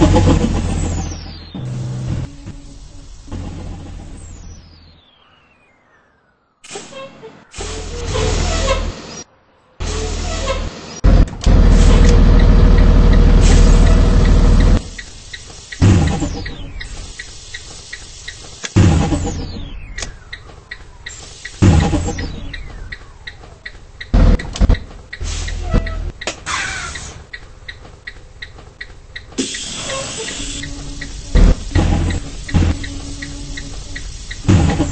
you